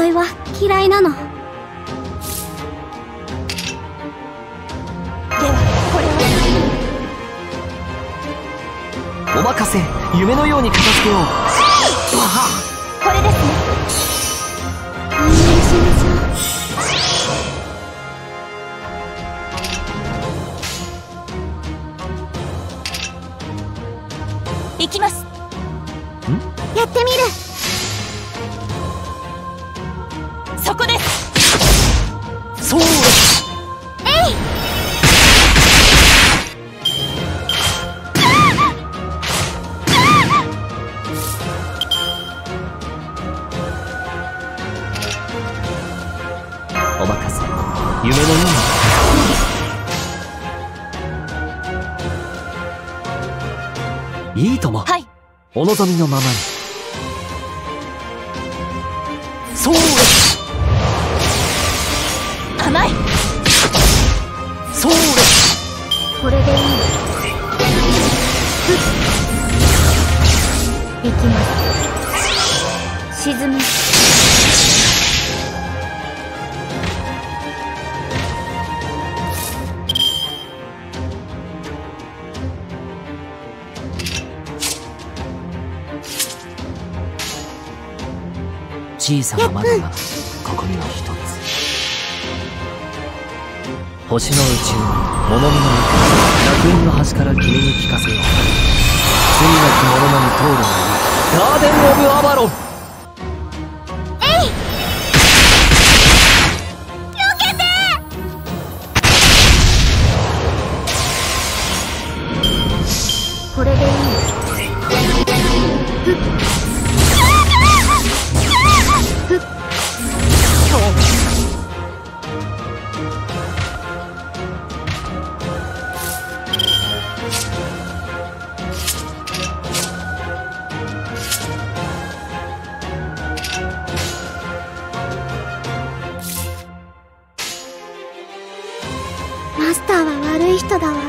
争いは嫌いなの。ではこれはお任せ。夢のように片付けよう。わこれですねお望みのままに。そう甘い。そうこれでいい。行きます。沈む小さな窓がここには一つ。星の宇宙物見の中楽園の端から君に聞かせよう。罪なき者のみ通るのにガーデン・オブ・アバロン。マスターは悪い人だわ。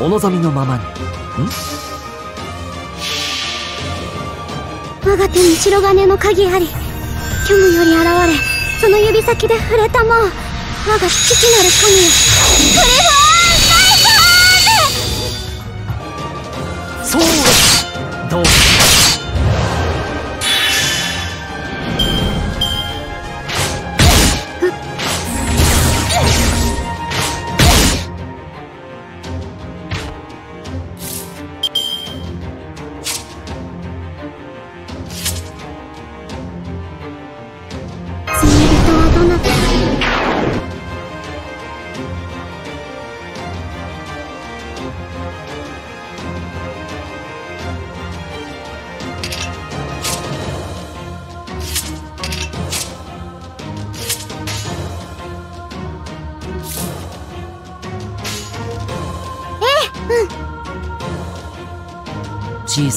お望みのままに。我が手に白金の鍵あり虚無より現れその指先で触れたもう我が父なる神よ。クリフそうどう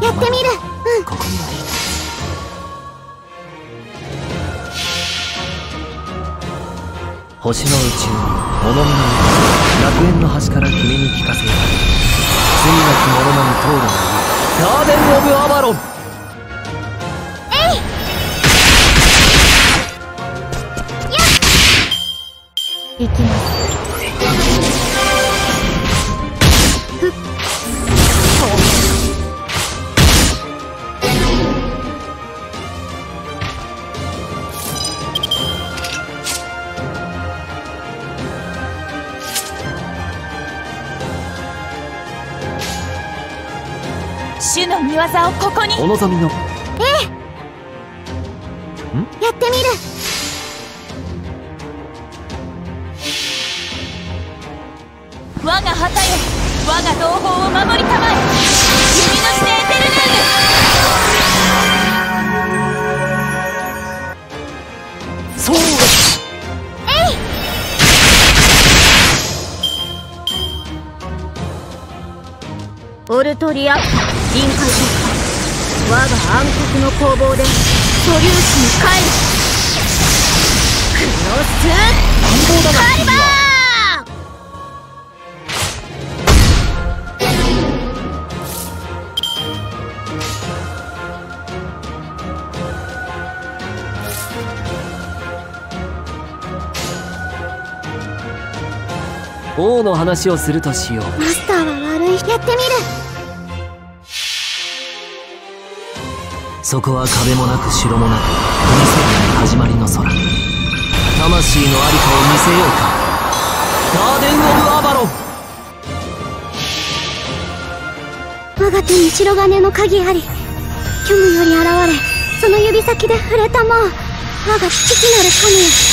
やってみる。うん。ここには一つ星の宇宙物見の中楽園の端から君に聞かせよう罪なき者のみ通るのにガーデン・オブ・アバロン行きますにお望みの。やってみる。我が旗よ我が同胞を守りたまえ。弓のテルヌーそうムオルトリア臨界我が暗黒の攻防で素粒子に帰るクロスカリバー王の話をするとしよう。マスターは悪い。やってみる。そこは壁もなく城もなく見せない始まりの空。魂の在りかを見せようか。ガーデン・オブ・アバロン。我が手に白金の鍵あり虚無より現れその指先で触れたもう我が父なる神よ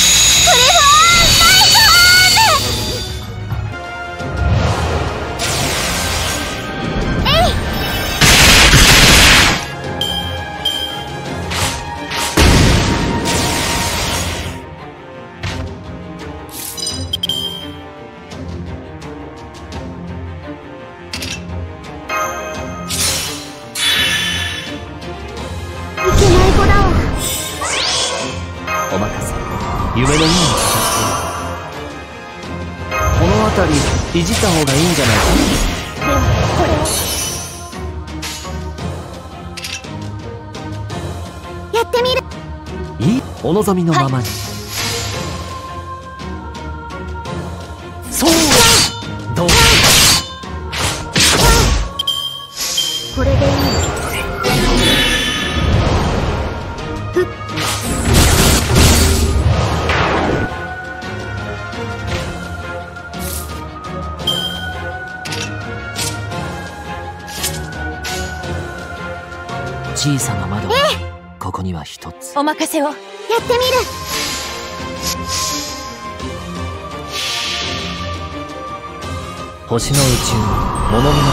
お望みのままに、はい、そうどうこれでいい小さな窓ここには一つ。お任せをやってみる。星の宇宙物見の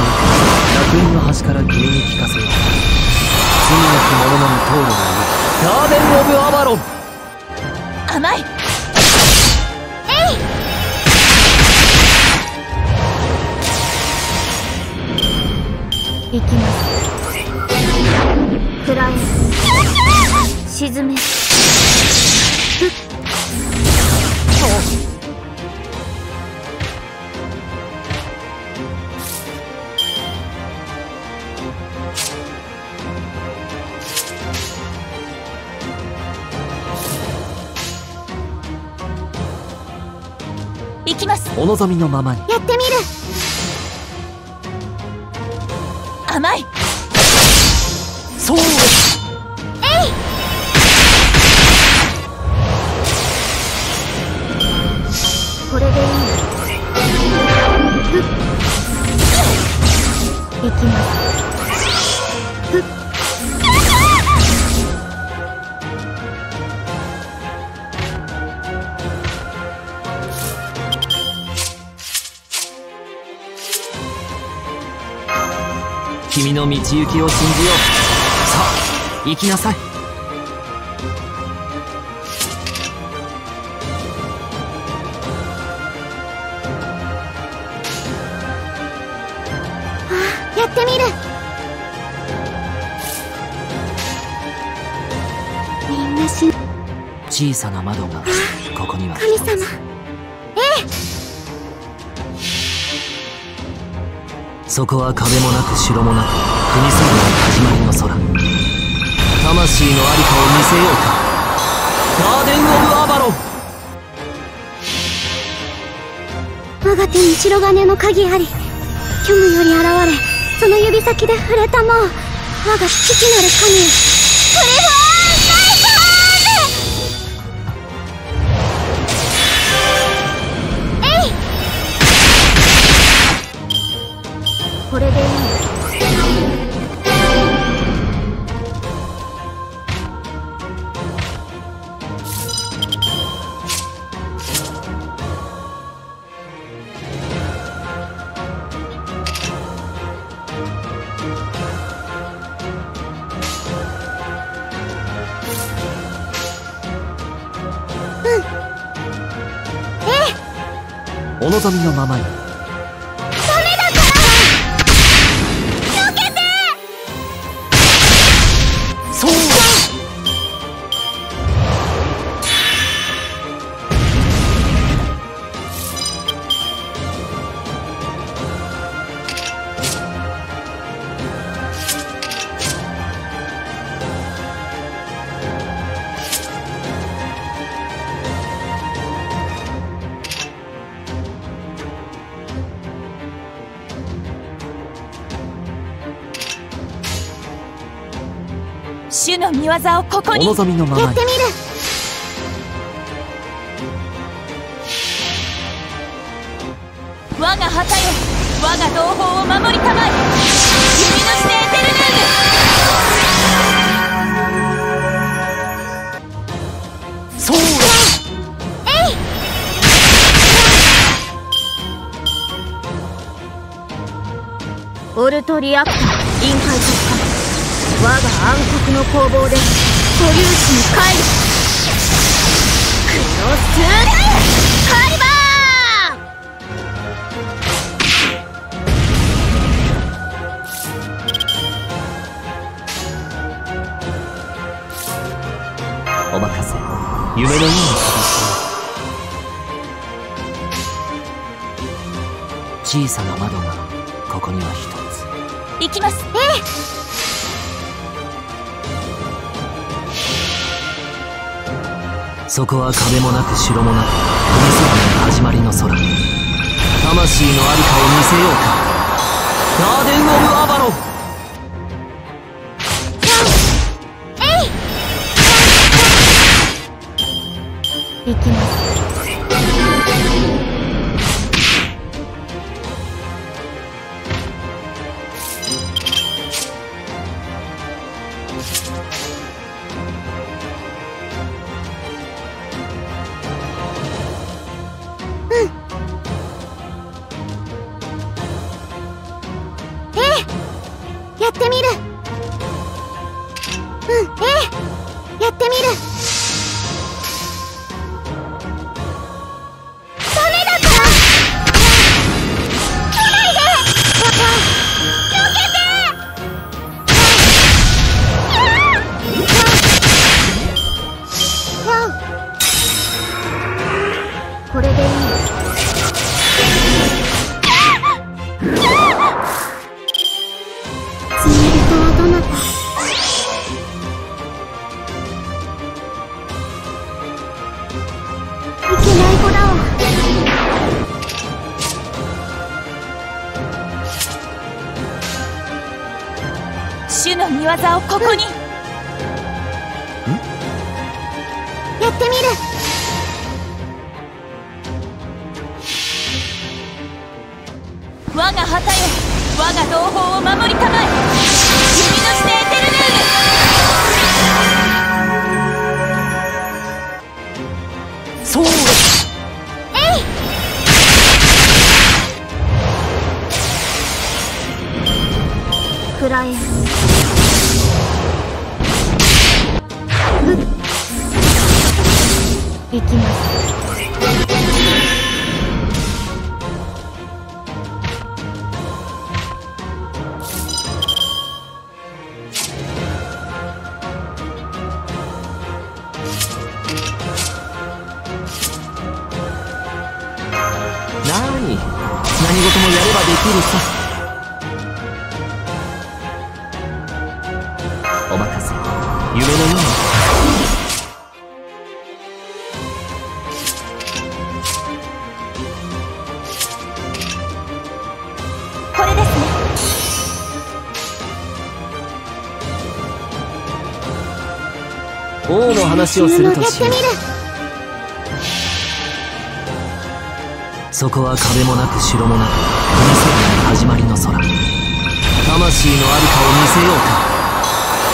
楽園の端から君に聞かせよう罪なき者のみ通るのにガーデン・オブ・アバロン。甘い。えい行きます。暗い沈め行きます。お望みのままに。やってみ君の道行きを信じよう。行きなさい。やってみる。みんなし小さな窓がここには。神様そこは壁もなく城もなく国境の始まりの空。魂の在りかを見せようか。ガーデン・オブ・アバロン。我が手に白金の鍵あり虚無より現れその指先で触れたもう。我が父なる神よ。これでいいお望みのままに。主の見業をここおに望みのままに。やってみる。我が旗よ我が同胞を守りたまえ。弓のテルヌそうオルトリアクタ臨界突破我が暗黒の攻防で素粒子に帰るクロスカリバーお任せ。夢のような旅小さな窓がここには一つー行きますええそこは壁もなく城もなく海空の始まりの空。魂のありかを見せようか。ガーデン・オブ・アバロン。え行きます。やってみる。技をここに。行きます。王の話をするとしようやってみるそこは壁もなく城もなく海空の始まりの空。魂のありかを見せようか。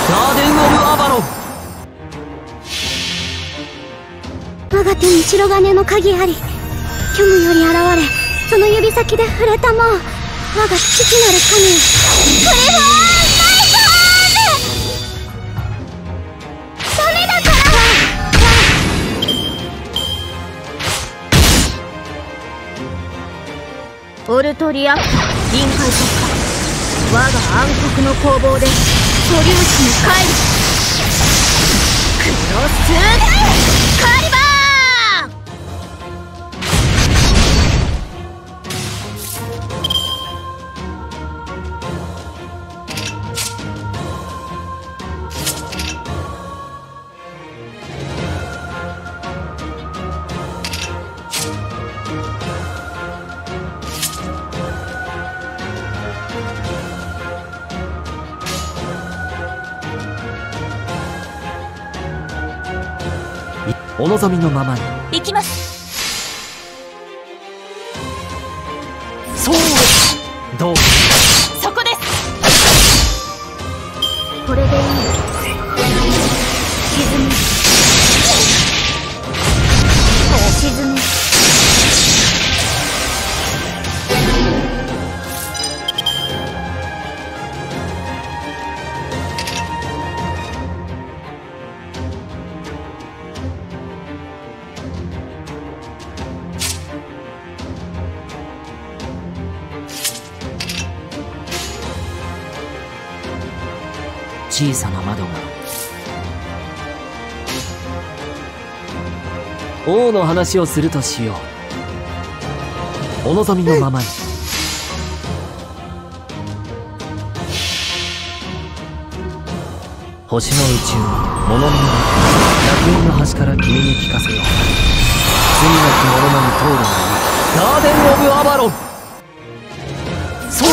ガーデン・オブ・アバロン。我が手に白金の鍵あり虚無より現れその指先で触れたもう。我が父なる神。クリフォーオルトリア。クタ臨海国家。我が暗黒の攻防で素粒子に帰る。クロスカリバー望みのままに。行きます。そうどう？そこです。これでいい話をするとしよう。お望みのままに、星の宇宙物の中楽園の端から君に聞かせよう。罪なき者のみ通るがいいガーデン・オブ・アバロン。そう。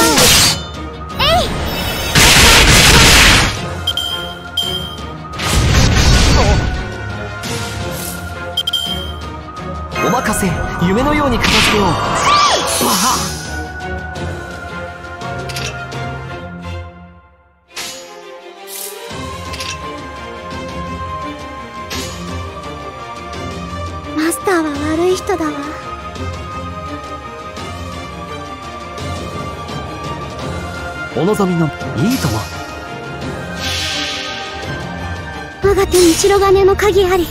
任せ夢のように片付けよう。わはマスターは悪い人だわ。お望みのいいとも我が手に白金の鍵あり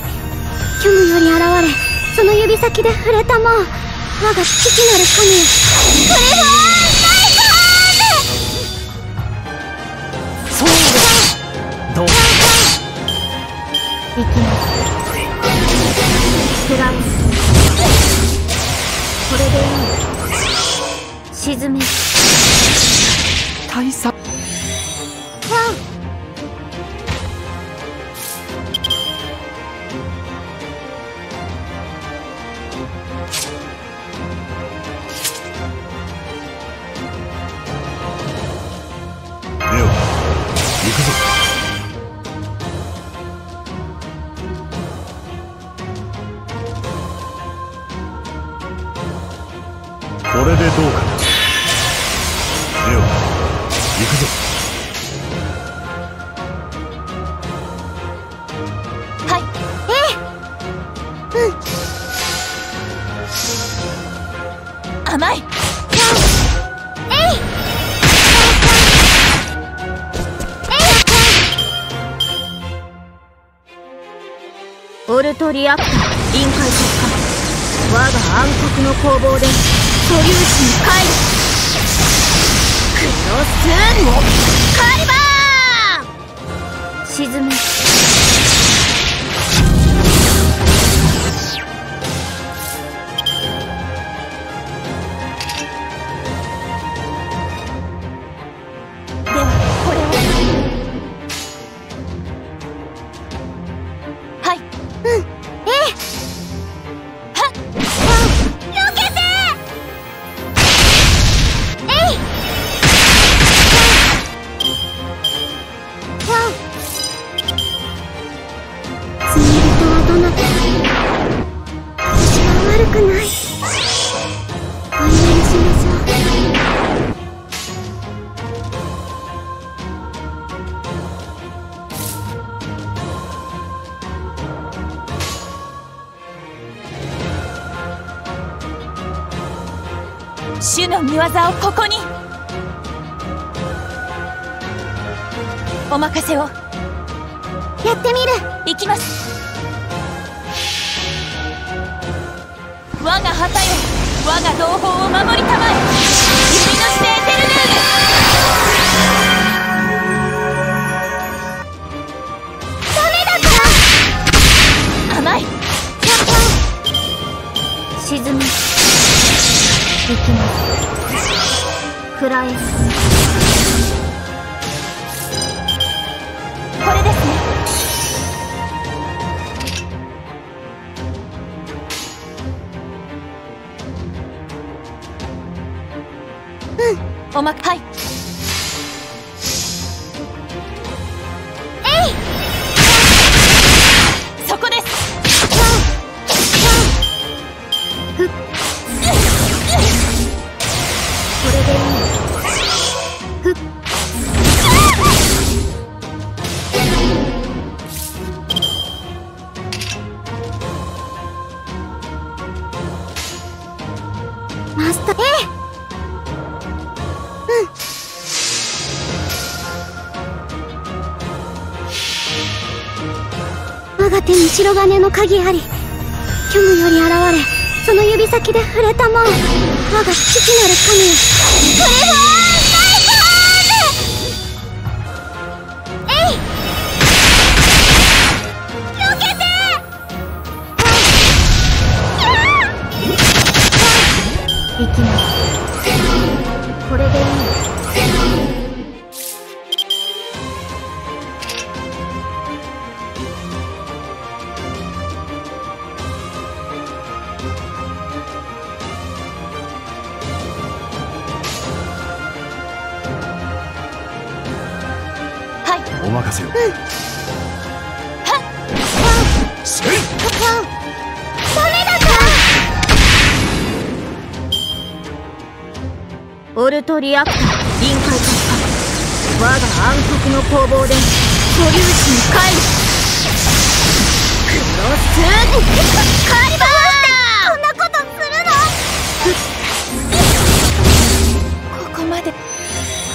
虚無より現れその指先で触れたもう我が父なる神。よクリフォそうどう？ーン行きます。フランこれでいい。沈め。大佐でどうか。なレオ行くぞ。はい。ええ。うん。甘い。えいオルトリアクター臨界突破我が暗黒の攻防です素粒子に帰る。クロスモ主の御業をここに。お任せを。やってみる。行きます。我が旗よ。我が同胞を守りたまえ。指の指定ます暗我が手に白金の鍵あり虚無より現れその指先で触れたもん。我が父なる神よクリフォーお任せを。せいダメだったオルトリアクター。臨界突破我が暗黒の攻防で素粒子に帰るクロスカリバー。こんなことするのここまで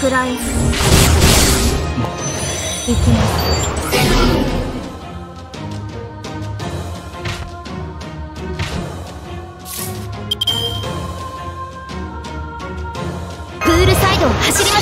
フライ行きます。プールサイドを走り